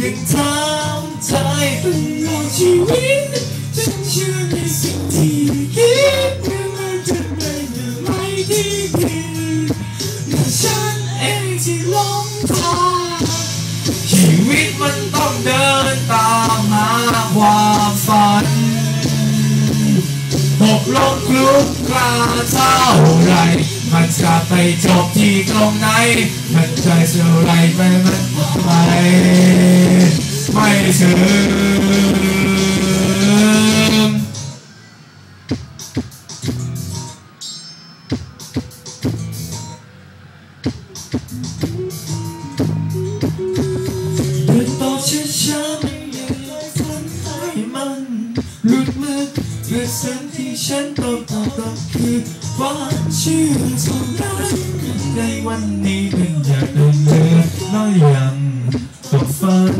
ยังทำใจเป็นโลกชีวิตฉันเชื่อในสิ่งที่คิดไม่ว่าจะไม่หรือไม่ที่ผิดแต่ฉันเองที่หลงทางชีวิตมันต้องเดินตามหาความฝันตกลงคลุกคลาเท่าไร มันจะไปจบที่ตรงไหน มันจะเท่าไรไปมันไปไม่ซื้อ ก็คือความชื่อเท่านั้นในวันนี้เป็นอยากเดินเดินน้อยยังต้องฝัน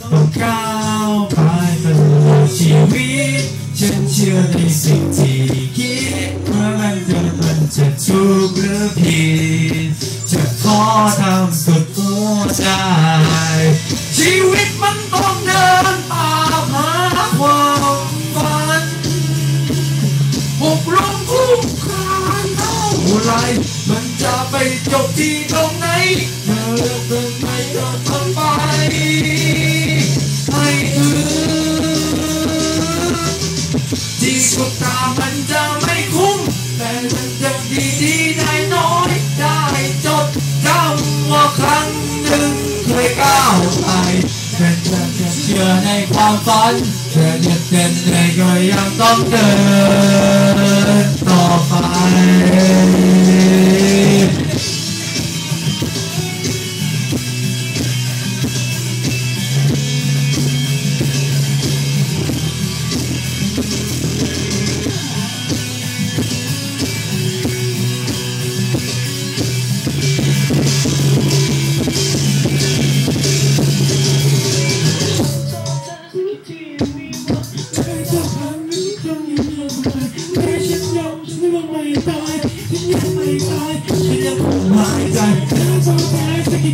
ต้องก้าวไปตลอดชีวิตฉันเชื่อในสิ่งที่คิดเมื่อมันเดินมันจะถูกหรือผิดจะขอทำสุดหัวใจชีวิต มันจะไปจบที่ตรงไหนเธอเลือกเป็นไงก็ทำไปให้ถึงที่สุดตามันจะไม่คุ้ม แต่มันจะดีที่ได้น้อย ได้จดจำว่าครั้งหนึ่งเคยก้าวไปแต่จะเชื่อในความฝันแต่เด็ดเด่นเลยก็ยังต้องเดินต่อไป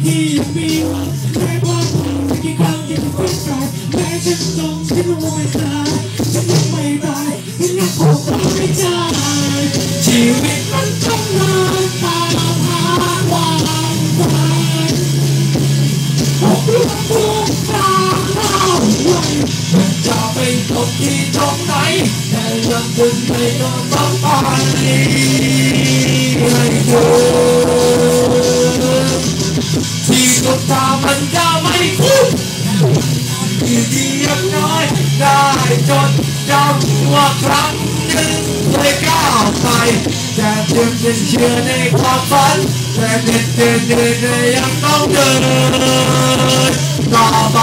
ที่ยังมีหวังแม้ว่าพอสักกี่ครั้งยังเป็นใจแม้ฉันต้องฉันรู้ไม่ตายฉันยังไม่ตายฉันยังคงตายใจชีวิตมันต้องเดินตามหาความฝันออกลุกทุกทางเท่าไหร่มันจะไปจบที่ตรงไหนแต่ยังถึงไม่ต้องต้องไปให้ถึง ครั้งหนึ่งเคยก้าวไปแต่เพียงเชื่อในความฝัน แต่เด็ดเด็ดเด็ดยังต้องเดินต่อไป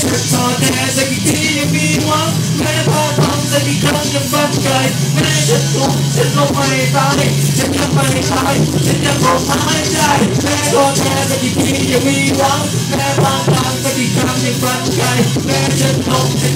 จะท้อแท้สักทียังมีหวังแม้พอทำสักครั้งยังฝันไกลแม้ฉันคงฉันคงไม่ตายฉันยังไม่ตายฉันยังคงหายใจแม้ท้อแท้สักทียังมีหวังแม้พอทำ สักกี่ครั้งยังฝันไกลแม้ฉันคง